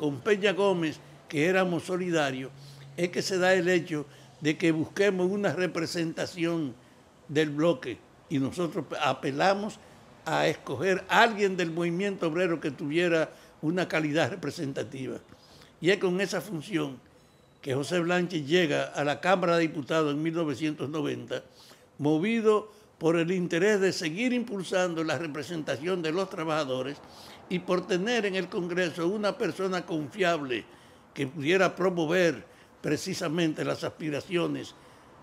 con Peña Gómez, que éramos solidarios, es que se da el hecho de que busquemos una representación del bloque y nosotros apelamos a escoger a alguien del movimiento obrero que tuviera una calidad representativa. Y es con esa función que José Blanche llega a la Cámara de Diputados en 1990, movido por el interés de seguir impulsando la representación de los trabajadores y por tener en el Congreso una persona confiable que pudiera promover precisamente las aspiraciones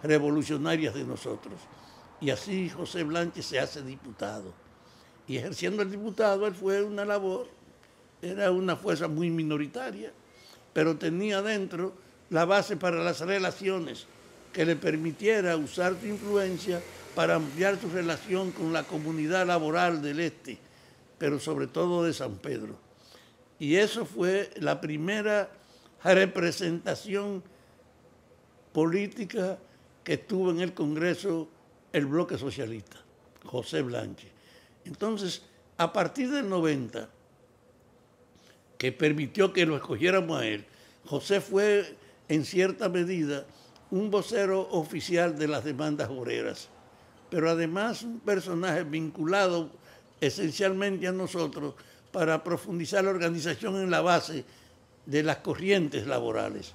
revolucionarias de nosotros. Y así José Blanche se hace diputado. Y ejerciendo el diputado, él fue una labor, era una fuerza muy minoritaria, pero tenía dentro la base para las relaciones que le permitiera usar su influencia para ampliar su relación con la comunidad laboral del Este, pero sobre todo de San Pedro. Y eso fue la primera representación política que tuvo en el Congreso el bloque socialista, José Blanche. Entonces, a partir del 90, que permitió que lo escogiéramos a él, José fue en cierta medida un vocero oficial de las demandas obreras, pero además un personaje vinculado esencialmente a nosotros para profundizar la organización en la base de las corrientes laborales.